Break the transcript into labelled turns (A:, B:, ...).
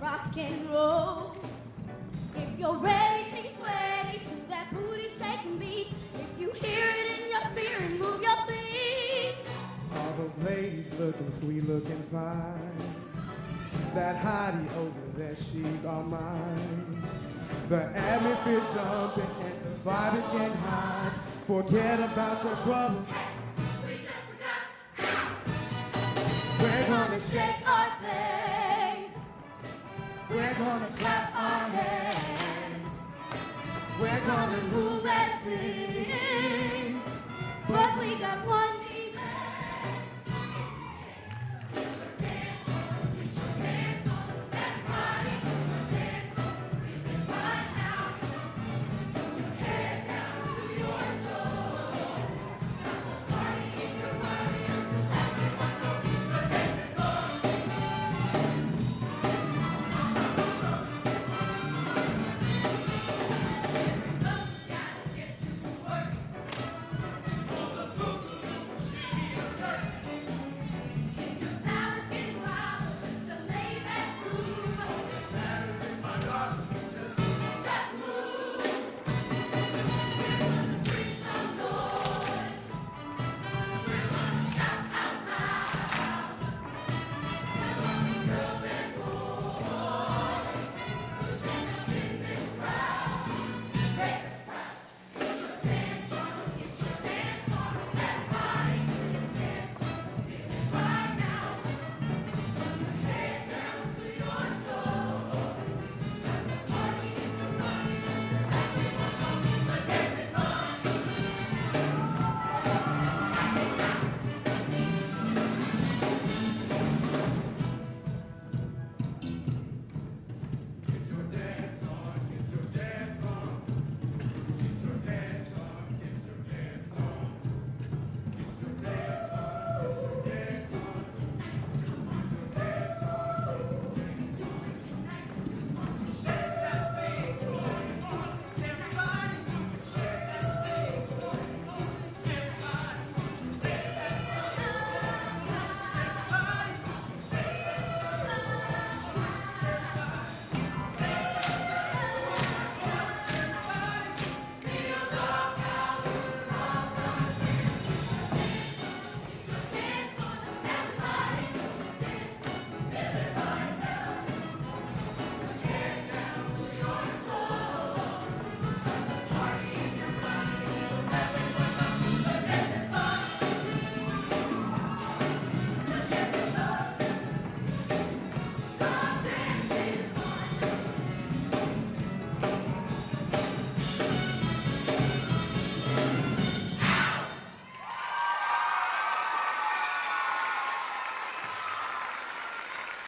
A: rock and roll. If you're ready, be sweaty to that booty shaking beat. If you hear it in your spirit, move your feet.
B: All those ladies looking sweet, looking fine. That hottie over there, she's all mine. The atmosphere's jumping and the vibe is getting high. Forget about your troubles. We just forgot. We're gonna shake
A: Our things,
B: We're gonna clap our hands. We're gonna
A: move and sing. But we got one